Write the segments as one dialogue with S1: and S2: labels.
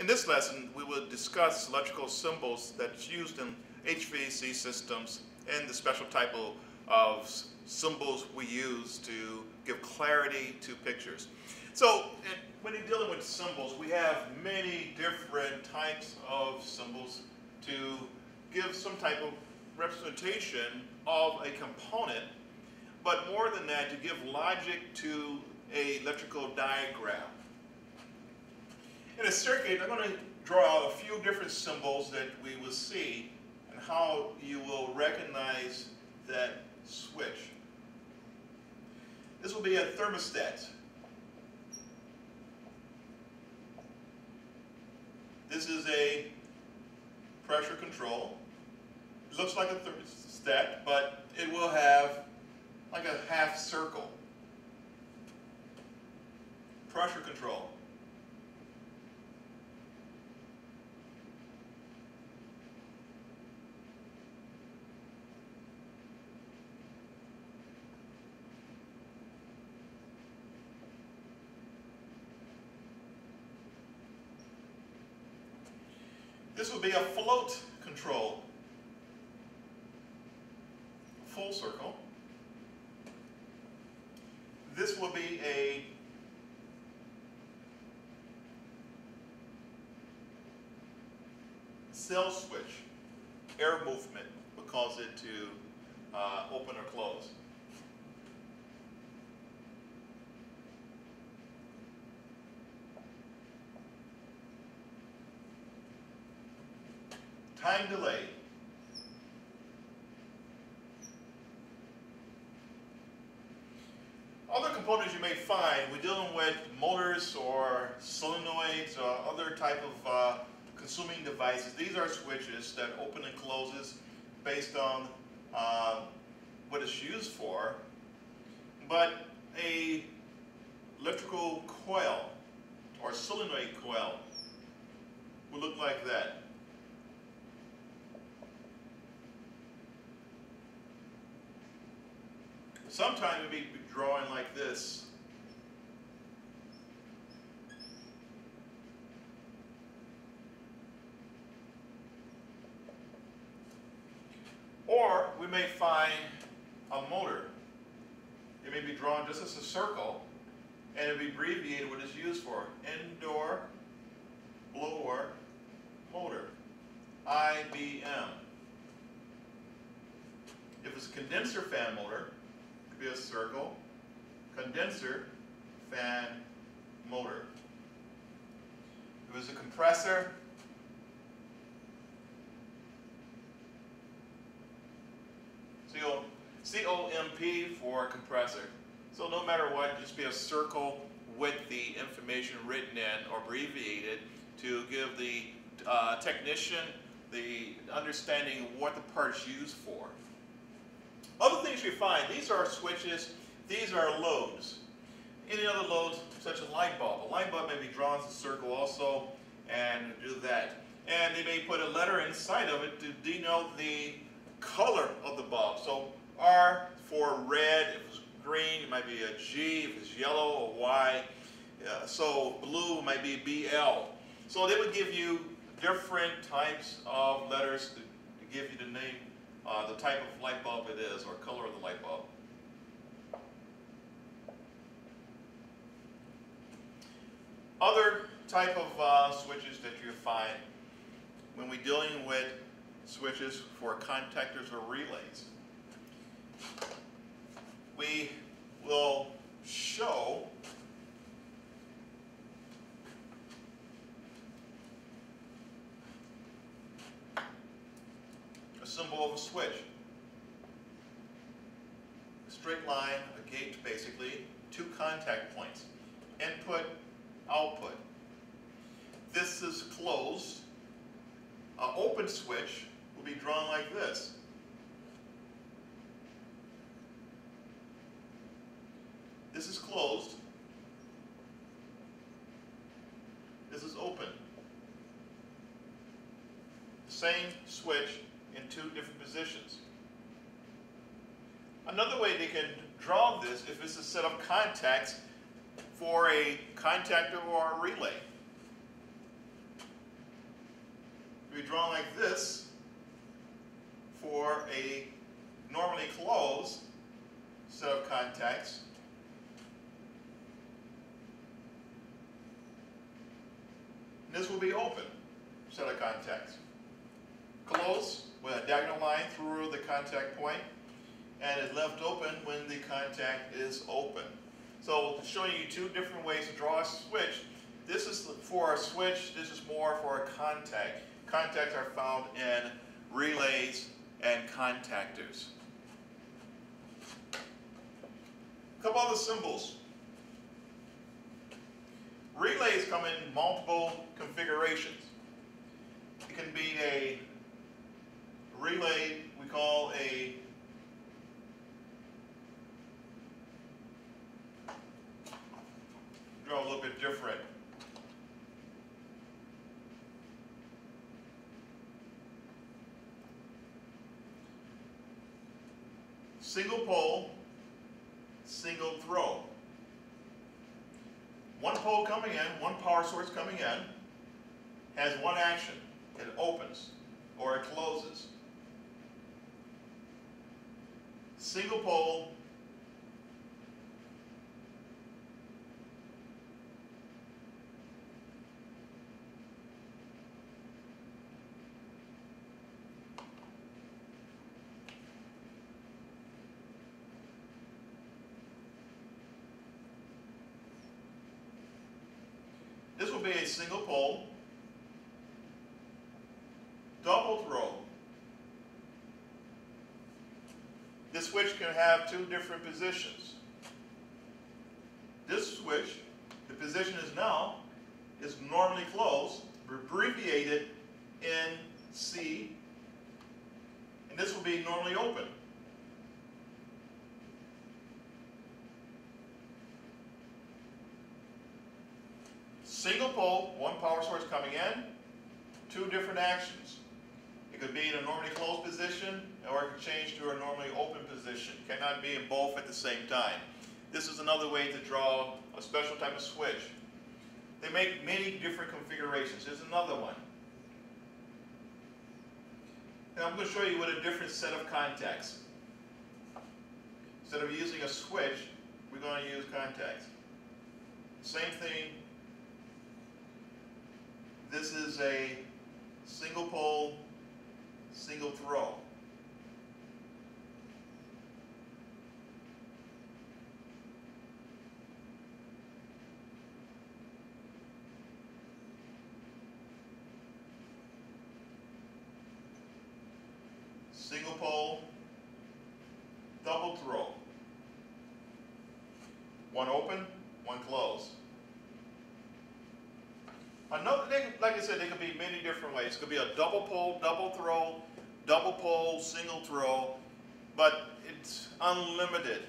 S1: In this lesson, we will discuss electrical symbols that's used in HVAC systems and the special type of, symbols we use to give clarity to pictures. So eh, when you're dealing with symbols, we have many different types of symbols to give some type of representation of a component, but more than that, to give logic to a electrical diagram. In a circuit, I'm going to draw a few different symbols that we will see and how you will recognize that switch. This will be a thermostat. This is a pressure control. It looks like a thermostat, but it will have like a half circle. Pressure control. This would be a float control. Full circle. This will be a sail switch. Air movement would cause it to uh, open or close. Time delay. Other components you may find, we're dealing with motors or solenoids or other type of uh, consuming devices. These are switches that open and closes based on uh, what it's used for. But a electrical coil or solenoid coil will look like that. Sometimes it may be drawing like this. Or we may find a motor. It may be drawn just as a circle, and it will be abbreviated what it's used for. Indoor blower motor, IBM. If it's a condenser fan motor, be a circle, condenser, fan, motor. It was a compressor, C-O-M-P for compressor. So no matter what, just be a circle with the information written in or abbreviated to give the uh, technician the understanding what the part is used for. Other things you find, these are switches, these are loads. Any other loads, such as a light bulb. A light bulb may be drawn as a circle also, and do that. And they may put a letter inside of it to denote the color of the bulb. So R for red, if it's green, it might be a G, if it's yellow, a Y. Uh, so blue might be BL. So they would give you different types of letters to, to give you the name uh, the type of light bulb it is or color of the light bulb. Other type of uh, switches that you find when we're dealing with switches for contactors or relays. We will show symbol of a switch. Straight line, a gate basically, two contact points. Input, output. This is closed. An open switch will be drawn like this. This is closed. This is open. Same switch in two different positions. Another way they can draw this if it's a set of contacts for a contactor or a relay. be drawn like this for a normally closed set of contacts. And this will be open set of contacts. Close with a diagonal line through the contact point and is left open when the contact is open. So showing you two different ways to draw a switch. This is for a switch, this is more for a contact. Contacts are found in relays and contactors. A couple other symbols. Relays come in multiple configurations. It can be a relay we call a a little bit different. Single pole, single throw. One pole coming in, one power source coming in, has one action. It opens or it closes. Single pole, be a single pole, double throw. This switch can have two different positions. This switch, the position is now, is normally closed, abbreviated in C, and this will be normally open. Single pole, one power source coming in, two different actions. It could be in a normally closed position, or it could change to a normally open position. Cannot be in both at the same time. This is another way to draw a special type of switch. They make many different configurations. Here's another one. And I'm going to show you with a different set of contacts. Instead of using a switch, we're going to use contacts. Same thing. This is a single pole, single throw. Single pole, double throw. One open, one closed. Another, they, like I said, they could be many different ways. It could be a double pole, double throw, double pole, single throw, but it's unlimited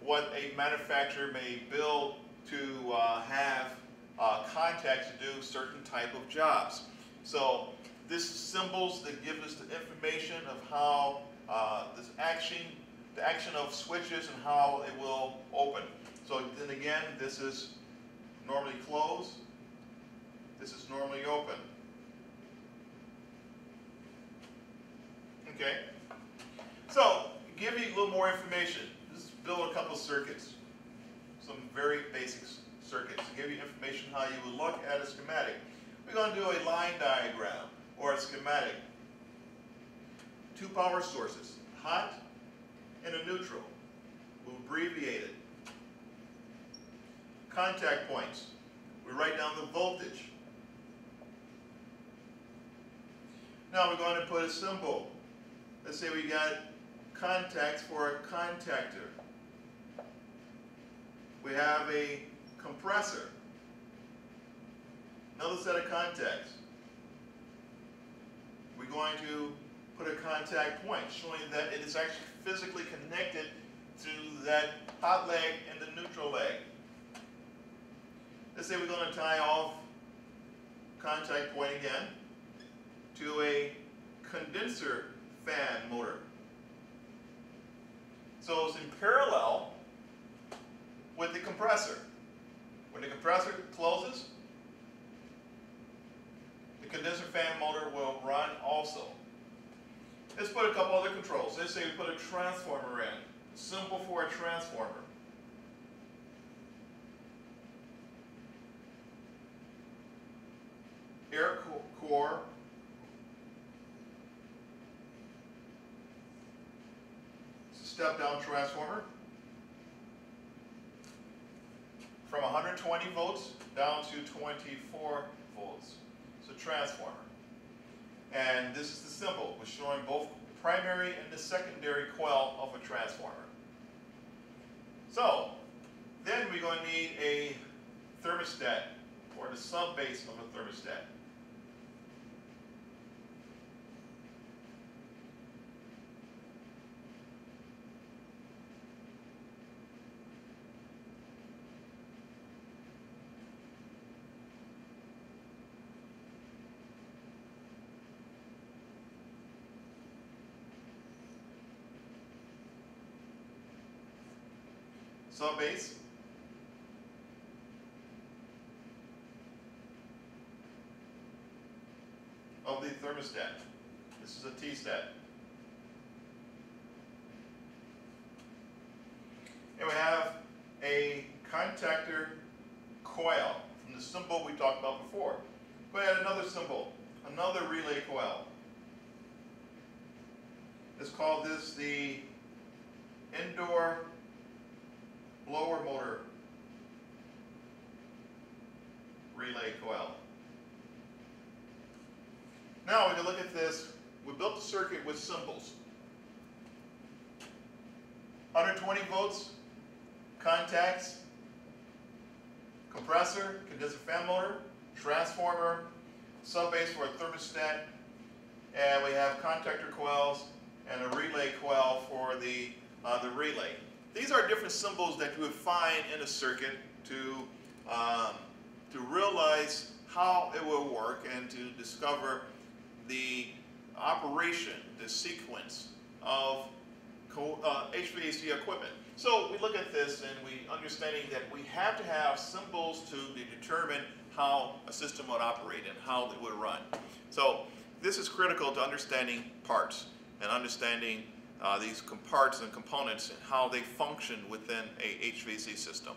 S1: what a manufacturer may build to uh, have uh, contacts to do certain type of jobs. So this is symbols that give us the information of how uh, this action, the action of switches and how it will open. So then again, this is normally closed. This is normally open. Okay? So, give you a little more information. Just build a couple circuits. Some very basic circuits. To give you information how you would look at a schematic. We're going to do a line diagram or a schematic. Two power sources, hot and a neutral. We'll abbreviate it. Contact points. We write down the voltage. Now we're going to put a symbol. Let's say we got contacts for a contactor. We have a compressor. Another set of contacts. We're going to put a contact point showing that it is actually physically connected to that hot leg and the neutral leg. Let's say we're going to tie off contact point again to a condenser fan motor. So it's in parallel with the compressor. When the compressor closes, the condenser fan motor will run also. Let's put a couple other controls. Let's say we put a transformer in. Simple for a transformer. Step down transformer. From 120 volts down to 24 volts. It's a transformer. And this is the symbol. We're showing both primary and the secondary coil of a transformer. So, then we're going to need a thermostat or the sub base of a thermostat. Sub base. Of the thermostat. This is a T-stat. And we have a contactor coil from the symbol we talked about before. Go ahead, another symbol, another relay coil. Let's call this the indoor blower motor relay coil. Now we you look at this. We built the circuit with symbols. 120 volts, contacts, compressor, condenser fan motor, transformer, subbase for a thermostat, and we have contactor coils and a relay coil for the, uh, the relay. These are different symbols that you would find in a circuit to, um, to realize how it will work and to discover the operation, the sequence of uh, HVAC equipment. So we look at this and we understanding that we have to have symbols to determine how a system would operate and how it would run. So this is critical to understanding parts and understanding Uh, these parts and components and how they function within a HVAC system.